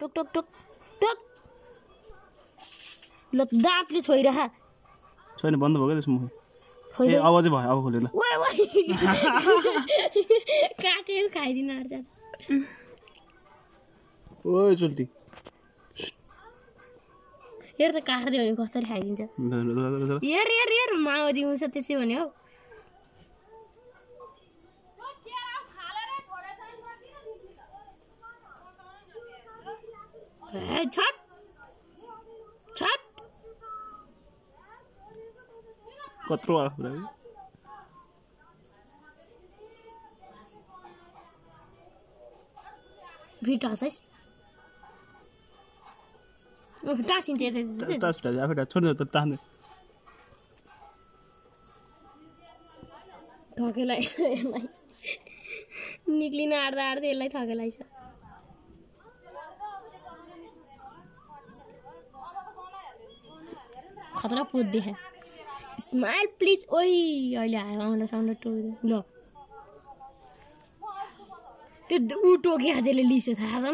टोक टोक टोक टोक। ल दाँतले छोइरह छैन बन्द भयो क्या त्यसको मुख? ए आवाजै भयो अब खोल्यो ल ओए ओए काटेर खाइदिन आँट्छ ओइ चुल्टी। हेर त काट्दियो भने कसरी खाइदिन्छ। हेर हेर हेर माओवादी हुन्छ त्यसै भने हौ छट छट कत्रो आएको कुरा है? फेरि टाँसैस् टाँसिन्छ यता यता। टास टास आफै टास छोड्नु त तान्दै थकेलाई यसलाई निक्लिन आँट्दा आँट्दै यसलाई थकेलाई छ खतरा देखा स्माइल प्लिज ओइ अहिले आयो आउँदा साउन्ड टोक्यो ल। त्यो ऊ टोकिया त्यसले लिस्यो थाहा छ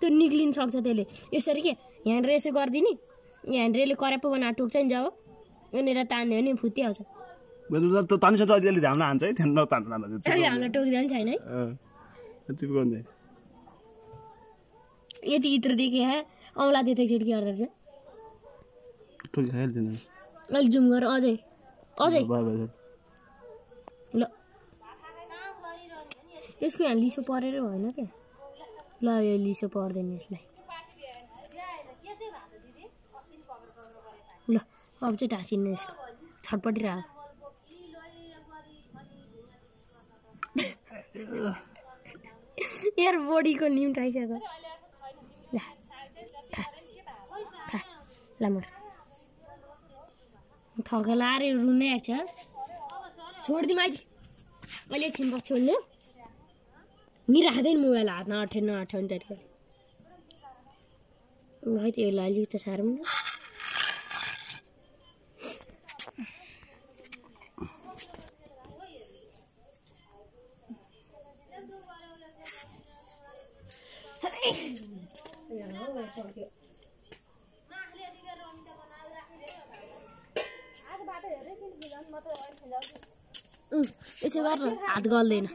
त्यो निक्लिन सक्छ त्यसले। यसरी के? यहाँनिर यसो गरिदिने? यहाँनिर यसले करापो बनाएर टोक्छ नि जब। यहाँनिर तान्यो भने फुत्तिहाल्छ त तानिस त अलिअलि झाम्न हान्छ है त्यहाँ टोकिँदैन छैन है। यति इत्र देखे है औँला त्यतै छिड्की गर्दो रहेछ अलिक जुम गर अझै अझै ल यसको यहाँ लिसो परेर होइन क्या। ल यो लिसो पर्दैन यसलाई। ल अब चाहिँ ढाँसिन्न यसको। छटपट्टि यार बडीको निम्ट आइसक्यो ल थकेला अरे रुनै आएको छ छोडिदिउँ अहिले अहिले एकछिन पछि छोड्नु नि राख्दैन मोबाइल हातमा अठाउनु अठाउनु तरिकाले भाइ त्यो लालिउ त साह्रो यसो गर हात गल्दैन।